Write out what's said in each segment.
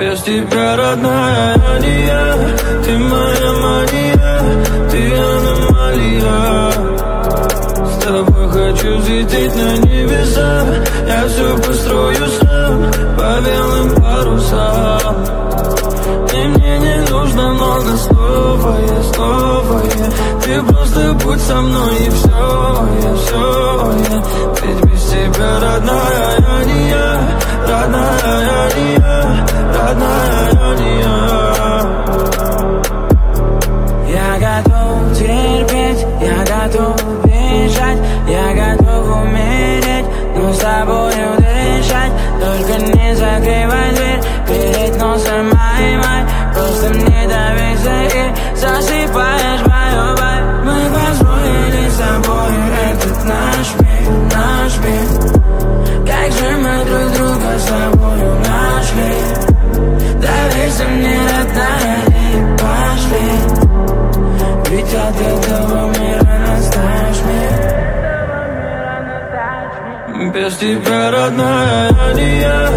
Без тебя, родная, я не я Ты моя мания, ты аномалия. С тобой хочу взлететь на небеса. Я все построю сам по белым парусам. И мне не нужно много слова, я снова я. Ты просто будь со мной и все, я все я. Ведь без тебя, родная, я не я Родная, я не я готов терпеть, я готов бежать Я готов умереть, но с тобою дышать. Только не закрывай дверь перед носом май май Просто мне Без тебя, родная, я не я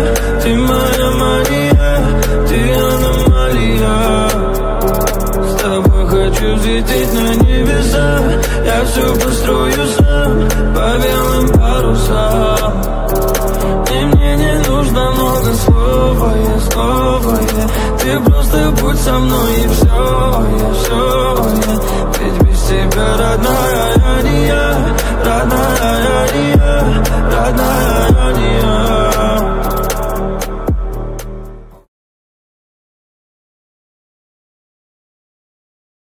Ты моя мания, ты аномалия. С тобой хочу взлететь на небеса. Я все построю сам по белым парусам. И мне не нужно много слова, я снова я Ты просто будь со мной и все, я все